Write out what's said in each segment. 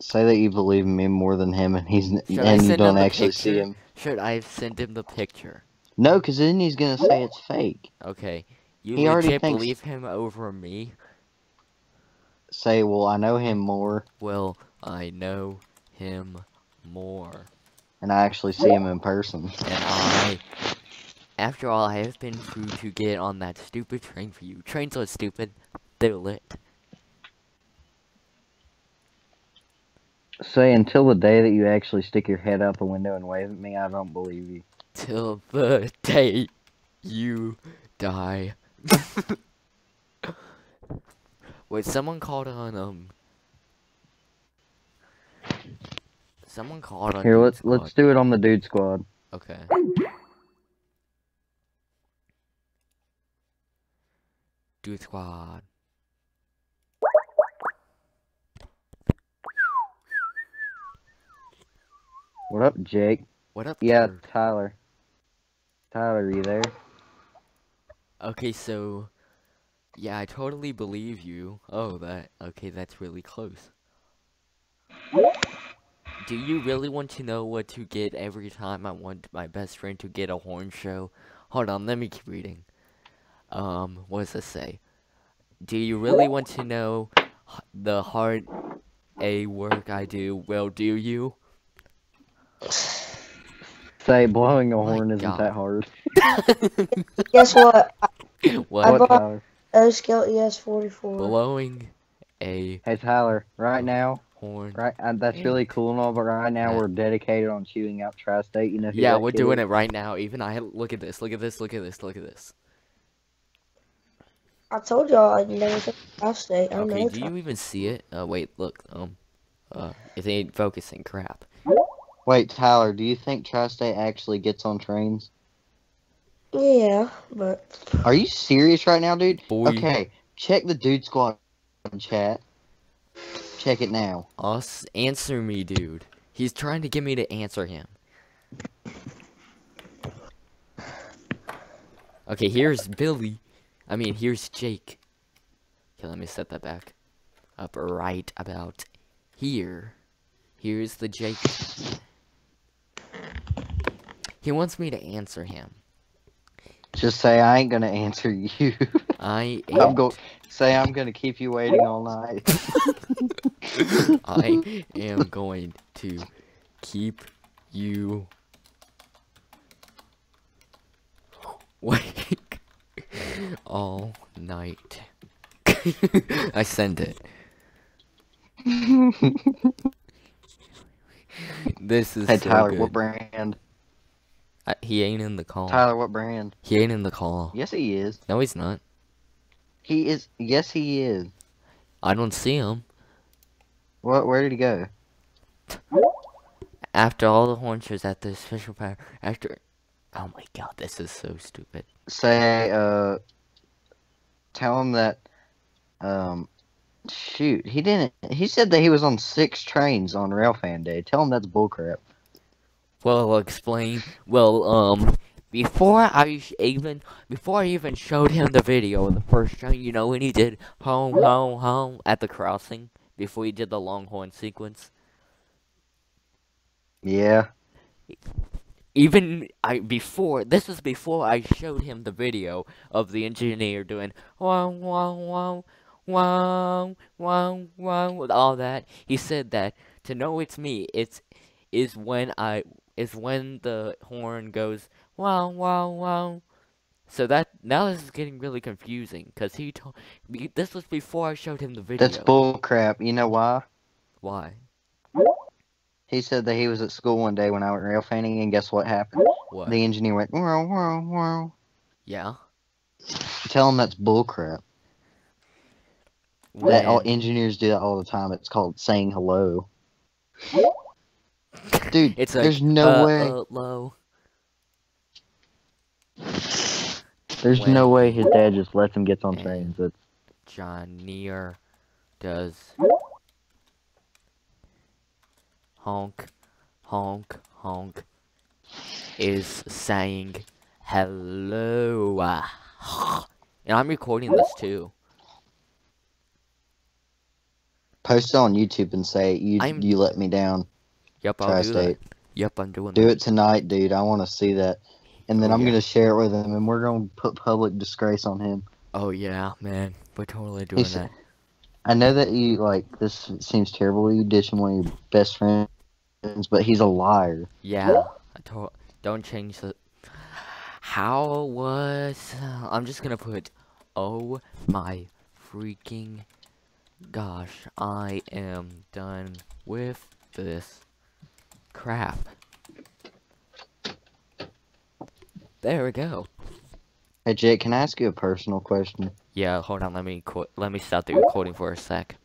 Say that you believe in me more than him, and he's Should I and you send don't the actually see picture? him. Should I send him the picture? No, because then he's gonna say it's fake. Okay. You He already legit thinks- believe him over me? Say, well, I know him more, Well, I know him more. and I actually see him in person. And I, after all I have been through to get on that stupid train for you. Trains are stupid. They're lit. Say, until the day that you actually stick your head out the window and wave at me, I don't believe you. Till the day you die. Wait, someone called on, um... Someone called on Here, let's let's do it on the dude squad. Okay. Dude Squad. What up, Jake? What up, Yeah? Tyler. Tyler, are you there? Okay, so yeah, I totally believe you. Oh, that okay, that's really close. Do you really want to know what to get every time I want my best friend to get a horn show? Hold on, let me keep reading. Um, what does this say? Do you really want to know the hard A work I do? Well, do you? Say, blowing a My horn isn't God. that hard. Guess what? what? I What, bought- Tyler? O-Scale ES44. Blowing a Hey, Tyler, right now, horn. right, uh, that's really cool and all, but right now Yeah. we're dedicated on shooting out Tri-State. You know Yeah, we're kid doing is? it right now. Even I look at this, look at this, look at this, look at this. I told y'all I'd never take Ohio State. I Okay, know. do you even see it? Uh, wait, look. Um, uh, it ain't focusing. Crap. Wait, Tyler, do you think Tri-State actually gets on trains? Yeah, but Are you serious right now, dude? Boy. Okay, check the dude squad chat. Check it now. Us, answer me, dude. He's trying to get me to answer him. Okay, here's Billy. I mean, here's Jake. Okay, let me set that back up right about here. Here's the Jake. He wants me to answer him. Just say I ain't gonna answer you. I I'm am go say I'm gonna keep you waiting all night. I am going to keep you awake all night. I sent it. This is hey so Tyler, good. what brand? Uh, he ain't in the call. Tyler, what brand? He ain't in the call. Yes, he is. No, he's not. He is. Yes, he is. I don't see him. What? Where did he go? After all the horn shows at the special power, after. Oh my god, this is so stupid. Say, uh, tell him that. Um, shoot, he didn't. He said that he was on six trains on Railfan Day. Tell him that's bullcrap. Well, I'll explain. Well, um, before I even before I even showed him the video of the first time, you know when he did home, home, home at the crossing before he did the Longhorn sequence. Yeah. Even I before this was before I showed him the video of the engineer doing wow wow wow wow wow wow with all that. He said that to know it's me, it's is when I is when the horn goes wow wow wow. So that now this is getting really confusing because he told me this was before I showed him the video. That's bullcrap. You know why? Why? He said that he was at school one day when I went rail fanning, and guess what happened? What? The engineer went, wow, wow, wow. yeah. Tell him that's bullcrap. That all engineers do that all the time. It's called saying hello. Dude, It's like, there's no uh, way. uh, low. there's when- no way his dad just lets him get on trains. It's, John Neer does honk, honk, honk is saying hello. And I'm recording this too. Post it on YouTube and say you I'm- you let me down. Yep, I'll do Tri-state. that. Yep, I'm doing Do that. it tonight, dude. I want to see that. And then Oh, I'm yeah. gonna share it with him, and we're gonna put public disgrace on him. Oh yeah, man, we're totally doing He's- that. I know that you like this seems terrible. You ditching one of your best friends, but he's a liar. Yeah, I told. Don't change the. How was? I'm just gonna put. Oh my freaking gosh! I am done with this crap. There we go. Hey Jake, can I ask you a personal question? Yeah, hold on. Let me qu- let me stop the recording for a sec.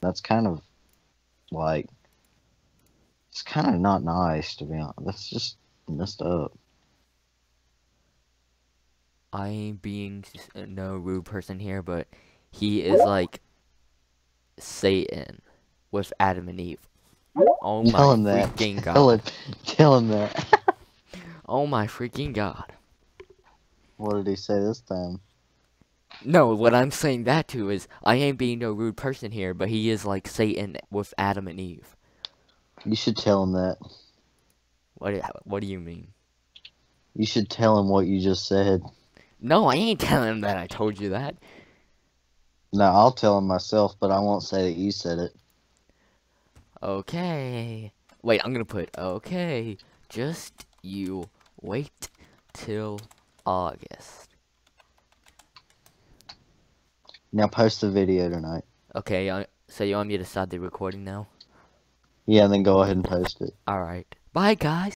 That's kind of like it's kind of not nice to be honest. That's just messed up. I ain't being no rude person here, but he is like Satan with Adam and Eve. Oh my Tell him that. freaking god! Tell him, tell him that. Oh my freaking god! what did he say this time? No, what I'm saying that to is I ain't being no rude person here, but he is like Satan with Adam and Eve. You should tell him that. What? do- What do you mean? You should tell him what you just said. No, I ain't telling him that I told you that. No, I'll tell him myself, but I won't say that you said it. Okay. Wait, I'm gonna put okay. Just you wait till August. Now post the video tonight. Okay, so you want me to start the recording now? Yeah, and then go ahead and post it. Alright. Bye, guys.